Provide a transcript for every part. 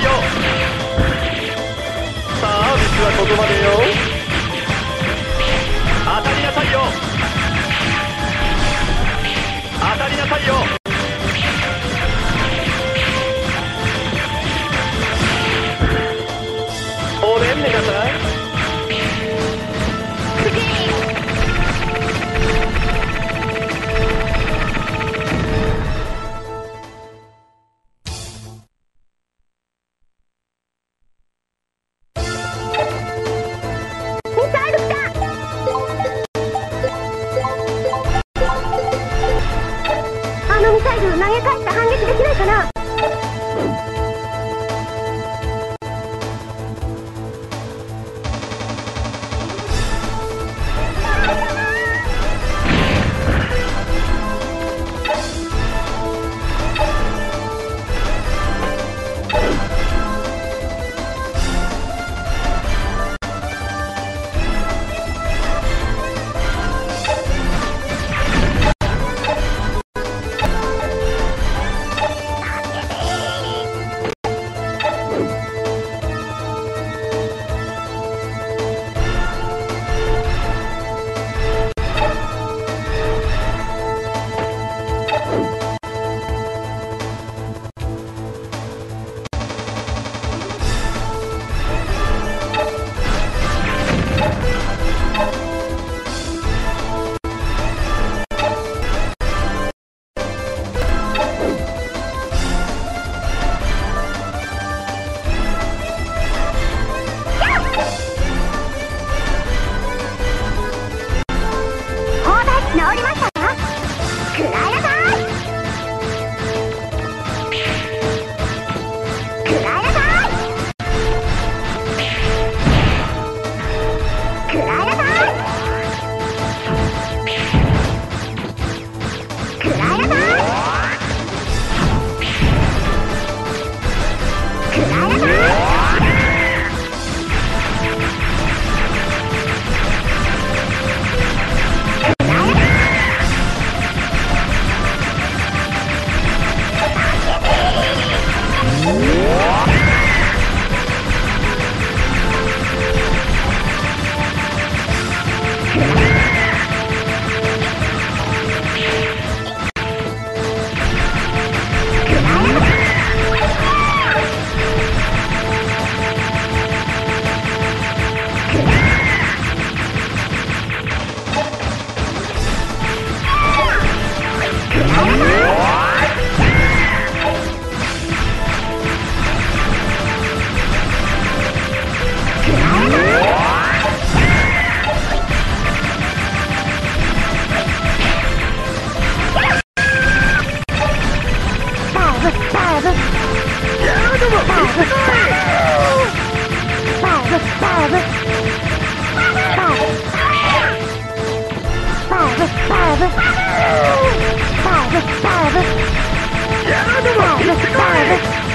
さあ道はここまでよ。当たりなさいよ。当たりなさいよ。可爱 Five, five, five. Yeah,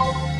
Bye.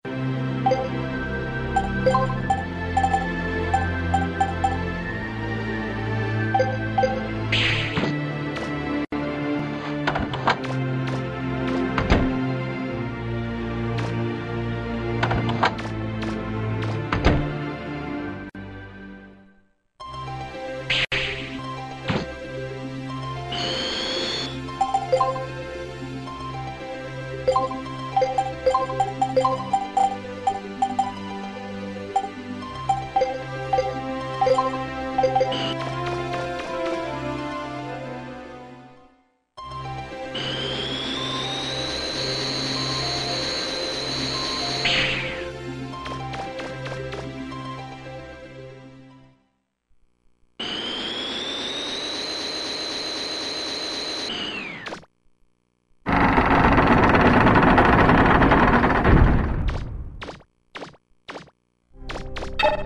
Thank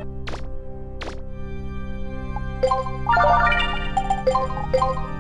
you.